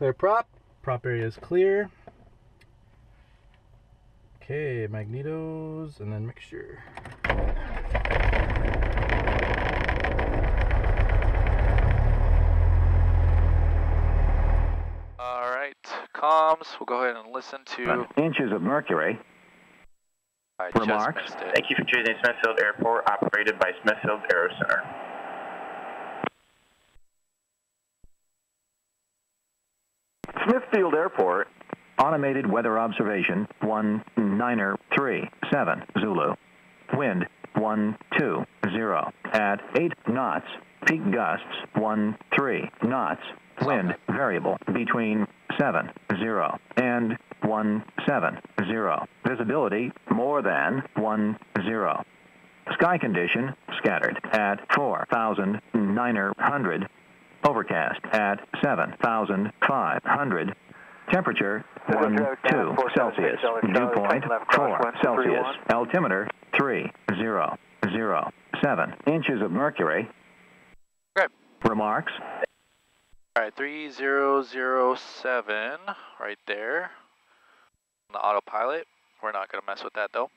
Clear prop. Prop area is clear. Okay, magnetos and then mixture. All right, comms. We'll go ahead and listen to. Inches of mercury. I Remarks? just it. Thank you for choosing Smithfield Airport, operated by Smithfield Aero Center. Smithfield Airport. Automated weather observation 1 niner 3 7 Zulu. Wind 1 2 0 at 8 knots. Peak gusts 1 3 knots. Wind variable between 7 0 and 1 7 0. Visibility more than 1 0. Sky condition scattered at 4,900. Overcast at 7,500. Temperature 1 2 Celsius. Dew point 4 Celsius. Altimeter 3 0 0 7 inches of mercury. Okay. Remarks? All right, 3007 right there. On the autopilot. We're not going to mess with that though.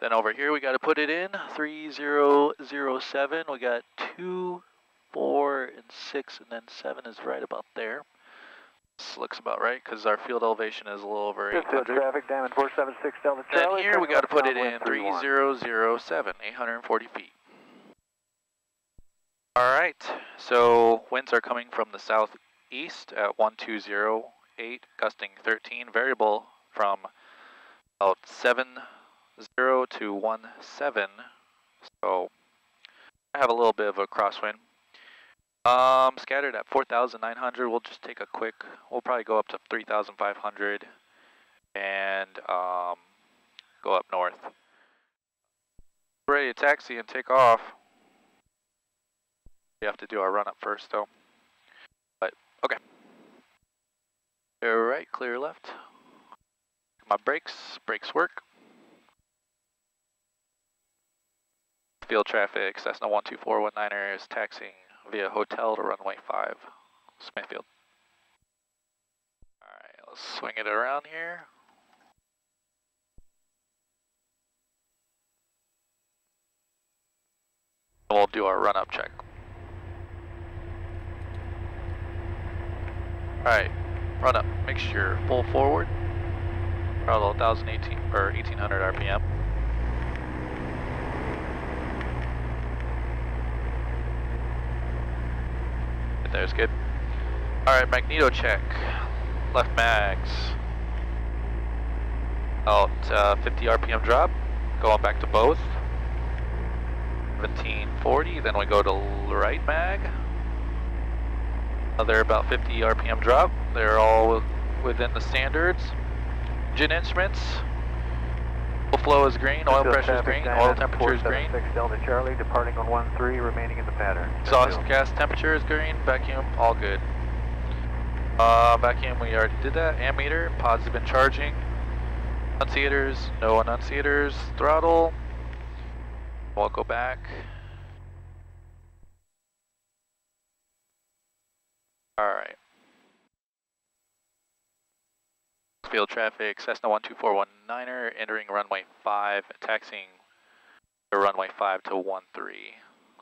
Then over here we got to put it in 3007. We got 2, 4, and 6, and then 7 is right about there. This looks about right because our field elevation is a little over 800. traffic, Diamond 476 Delta Then here we got to put it in runway 31. 3007, 840 feet. All right, so winds are coming from the southeast at 1208, gusting 13, variable from about 70 to 17. So I have a little bit of a crosswind. Um, scattered at 4,900. We'll just take a quick. We'll probably go up to 3,500 and um, go up north. Ready to taxi and take off. We have to do our run up first though. But okay. Clear right, clear left. My brakes, brakes work. Field traffic, Cessna 12419er is taxiing via hotel to runway 5, Smithfield. Alright, let's swing it around here. We'll do our run up check. Alright, run up, mixture full forward. Throttle 1018 or 1800 RPM. There's good. Alright, magneto check. Left mags. Out uh, 50 RPM drop. Going back to both. 1740, then we go to right mag. Another about 50 RPM drop. They're all within the standards. Engine instruments. Fuel flow is green, oil pressure is green, oil temperature is green. Delta Charlie, departing on 13, remaining in the pattern. Exhaust gas temperature is green, vacuum, all good. Uh, vacuum, we already did that. Ammeter, pods have been charging. Annunciators, no annunciators. Throttle. We'll go back. Alright. Field traffic, Cessna 12419er, entering runway 5, taxiing to runway 5 to 13,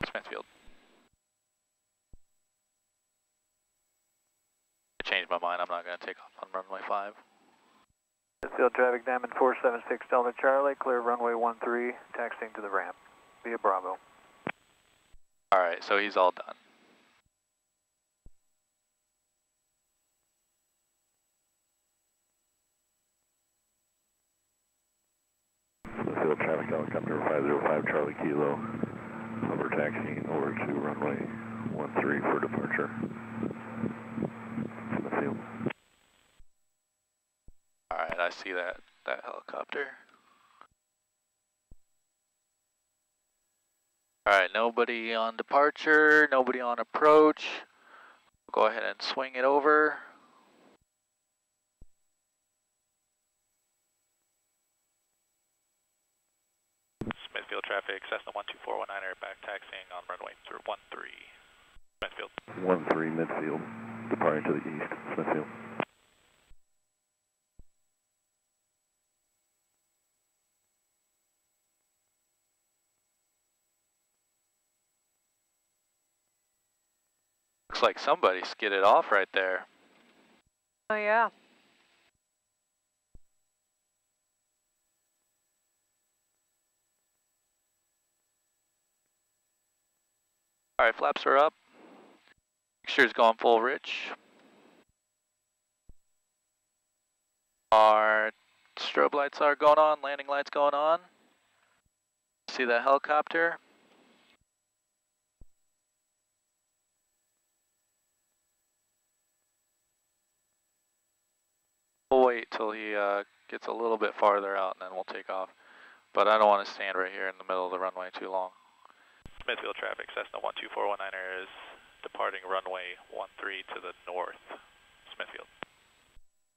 Smithfield. I changed my mind, I'm not going to take off on runway 5. Smithfield traffic, Diamond 476 Delta Charlie, clear runway 13, taxiing to the ramp. Via Bravo. Alright, so he's all done. Traffic helicopter 505 Charlie Kilo. Over taxiing over to runway 13 for departure. Smithfield. Alright, I see that, that helicopter. Alright, nobody on departure, nobody on approach. Go ahead and swing it over. Westfield traffic, Cessna 12419 airbag, taxiing on runway 13. Midfield. 13 Midfield, departing to the east, Smithfield. Looks like somebody skidded off right there. Oh yeah. All right, flaps are up. Mixture's going full rich. Our strobe lights are going on, landing lights going on. See that helicopter? We'll wait till he uh, gets a little bit farther out and then we'll take off. But I don't want to stand right here in the middle of the runway too long. Smithfield traffic, Cessna 12419er is departing runway 13 to the north, Smithfield.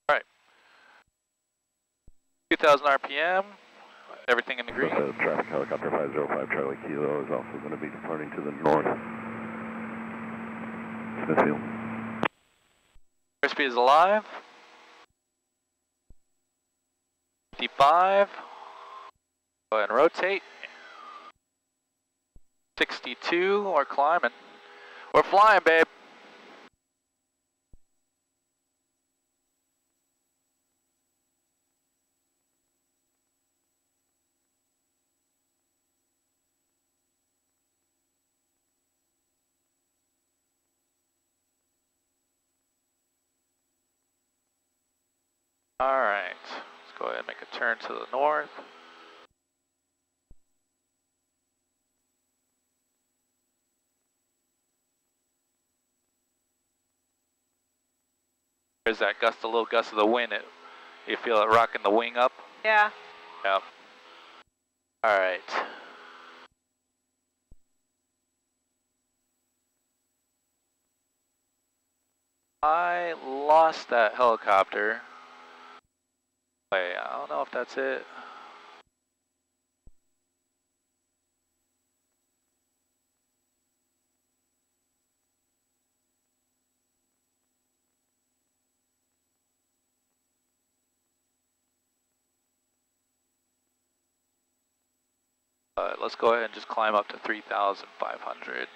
All right. 2000 RPM, everything in the green. Uh, traffic helicopter 505 Charlie Kilo is also going to be departing to the north. Smithfield. Airspeed is alive. 55. Go ahead and rotate. 62, we're climbing. We're flying, babe. All right, let's go ahead and make a turn to the north. There's that gust, a little gust of the wind. It, you feel it rocking the wing up. Yeah. Yep. All right. I lost that helicopter. Wait, I don't know if that's it. Uh, let's go ahead and just climb up to 3,500.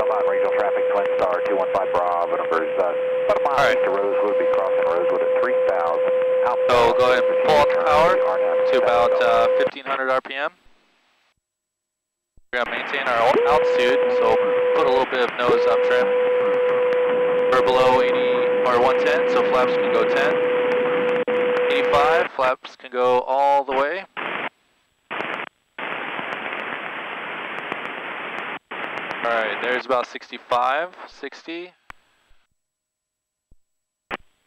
Belmont Regional Traffic, Twin Star 215 Bravo, numbers uh, about a mile All right. east of Rosewood, be crossing Rosewood at 3,000. So go ahead and pull out the power to about uh, 1500 RPM. We're gonna maintain our al- altitude, so put a little bit of nose up trim. We're below 80 or 110, so flaps can go 10. 85, flaps can go all the way. Alright, there's about 65, 60.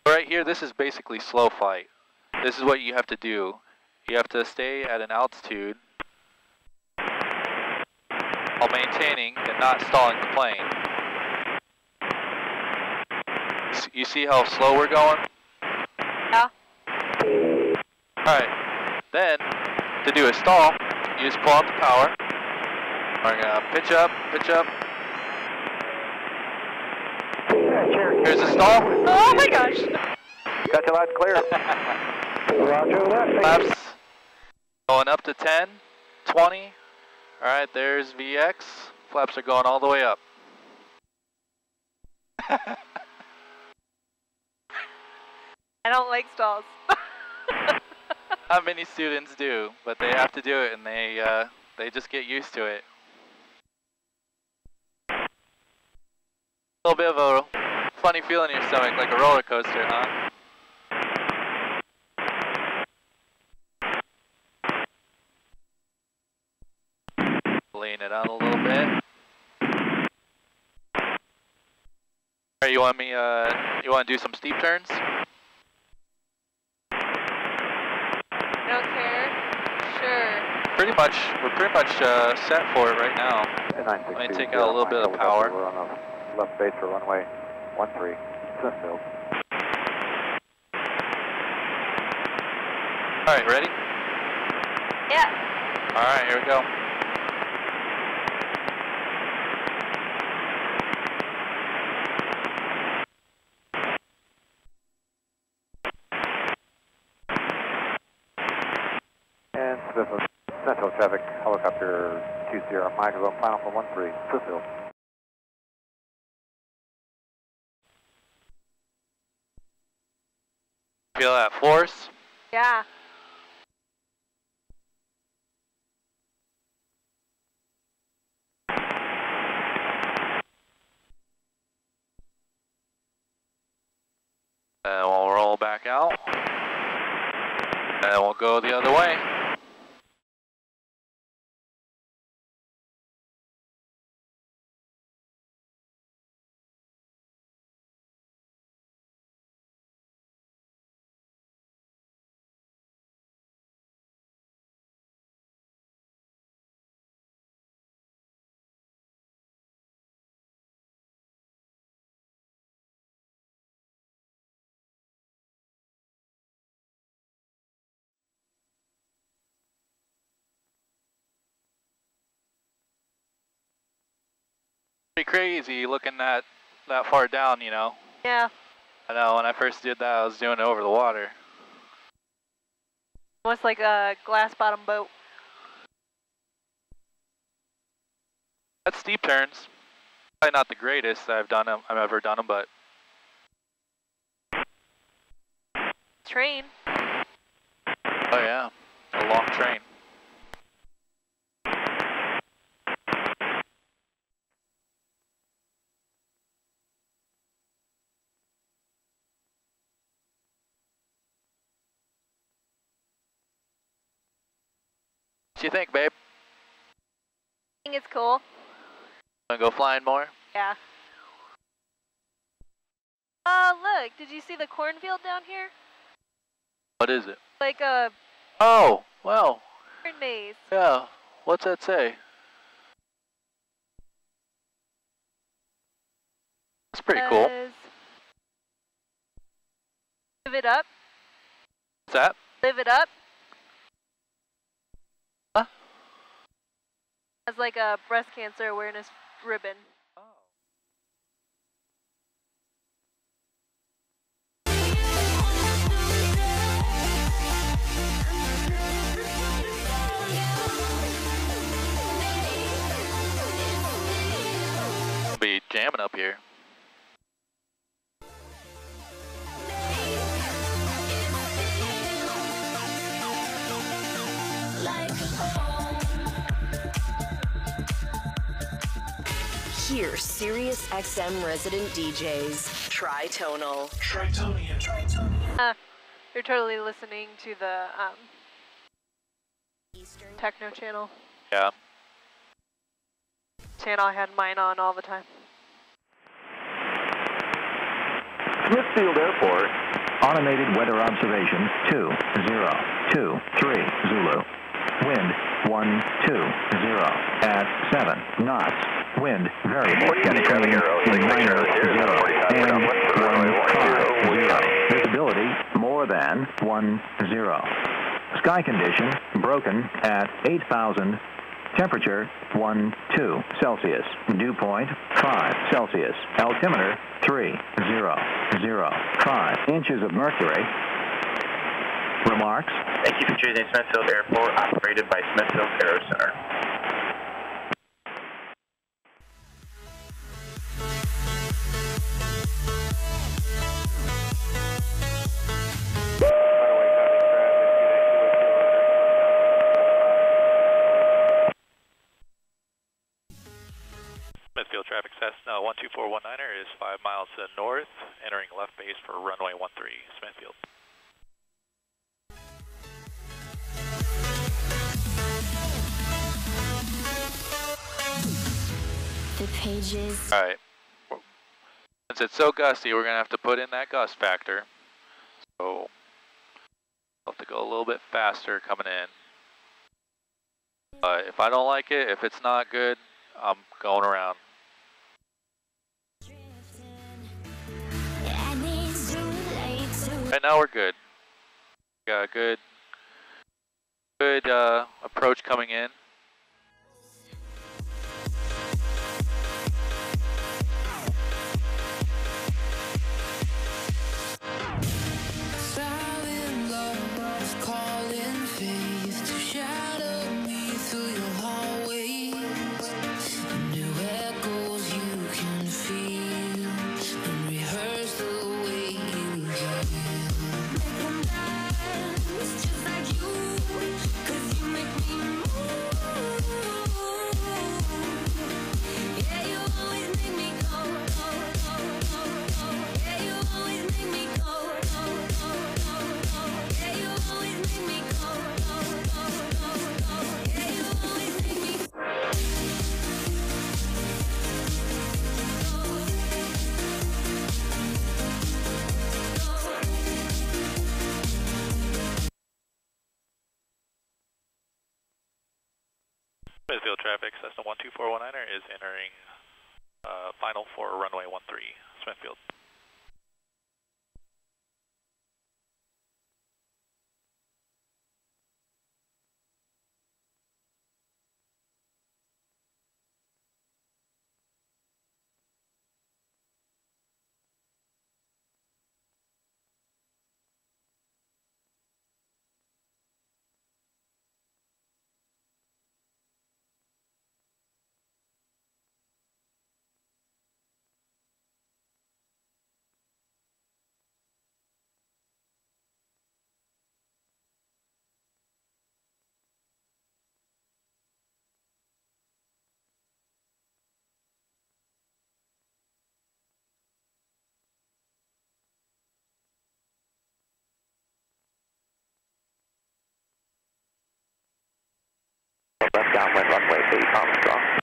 Right here, this is basically slow flight. This is what you have to do. You have to stay at an altitude while maintaining and not stalling the plane. S- You see how slow we're going? Yeah. Alright, then to do a stall, you just pull out the power. We're gonna pitch up, pitch up. Here's a stall. Oh my gosh. Got you loud clear. Roger that. Flaps going up to 10, 20. Alright, there's VX. Flaps are going all the way up. I don't like stalls. How many students do, but they have to do it and they uh, they just get used to it. A little bit of a funny feeling in your stomach, like a roller coaster, huh? Lean it out a little bit. Alright, you want me, uh, you want to do some steep turns? I don't care. Sure. Pretty much, we're pretty much uh, set for it right now. Let me take out a little bit of power. We're on the left base for runway 13, Smithfield. Alright, ready? Yeah. Alright, here we go. Smithfield. Central traffic, helicopter 20, microphone final for 13, Smithfield. Feel that force? Yeah. And we'll roll back out. And we'll go the other way. Pretty crazy looking that that far down, you know. Yeah. I know when I first did that, I was doing it over the water. Almost like a glass bottom boat. That's steep turns. Probably not the greatest I've done 'em- I've ever done them, but Train. oh yeah, a long train. What do you think, babe? I think it's cool. Wanna go flying more? Yeah. Oh, look. Did you see the cornfield down here? What is it? Like a Oh, well, corn maze. yeah. What's that say? That's pretty cool. Live it up. What's that? Live it up. As like a breast cancer awareness ribbon. Be jamming up here. Hear Sirius XM resident DJs. Tritonal. Uh, you're totally listening to the um, Eastern. techno channel. Yeah. Channel I had mine on all the time. Smithfield Airport. Automated weather observation 2023 Zulu. Wind 120 at 7 knots. Wind variable between 90 and 150. Visibility more than 10. Sky condition broken at 8,000. Temperature 1, 2 Celsius. Dew point 5 Celsius. Altimeter 3, 0, 0, 5 inches of mercury. Remarks? Thank you for choosing Smithfield Airport, operated by Smithfield Aero Center. Cessna 12419er is 5 miles to the north, entering left base for runway 13, Smithfield. The pages. Alright. Since it's so gusty, we're going to have to put in that gust factor. So, I'll have to go a little bit faster coming in. But if I don't like it, if it's not good, I'm going around. Right now we're good. Got a good, good uh, approach coming in. Left downwind runway 8 Armstrong.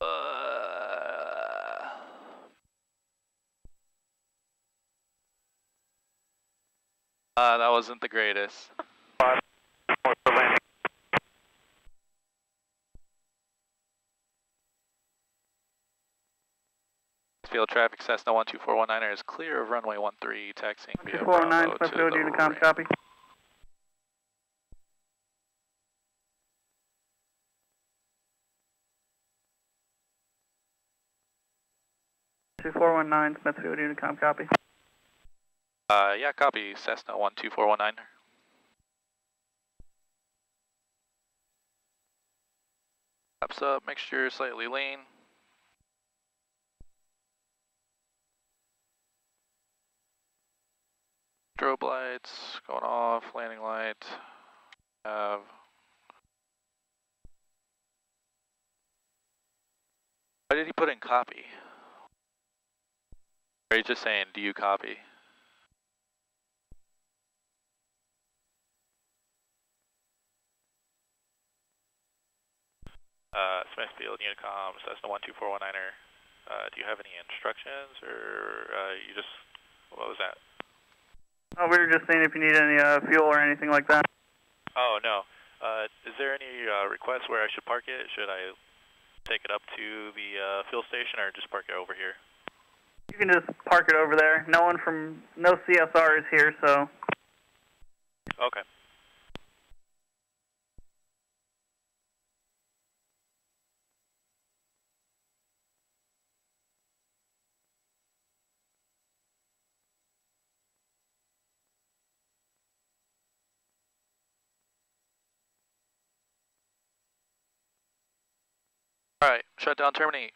Uh, uh, that wasn't the greatest. Field traffic Cessna 12419er is clear of runway 13, taxiing via 249, Bravo to Smithfield, the Unicom, copy. Two four one nine, Smithfield, Unicom, copy. Uh, yeah, copy, Cessna 12419er. Flaps up, mixture slightly lean. Strobe lights going off, landing light. Have Why did he put in copy? Or you just saying, do you copy? Uh, Smithfield, Unicom, Cessna 12419er. Uh, do you have any instructions, or uh, you just, what was that? Oh, we were just seeing if you need any uh, fuel or anything like that. Oh, no. Uh, is there any uh, request where I should park it? Should I take it up to the uh, fuel station, or just park it over here? You can just park it over there. No one from, no CSR is here, so Okay. All right, shutdown terminate.